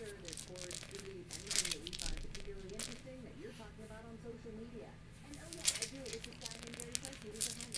sure that Ford's doing anything that we find particularly interesting that you're talking about on social media. And oh yeah, I do. This is Diamond Dairy Place. He was a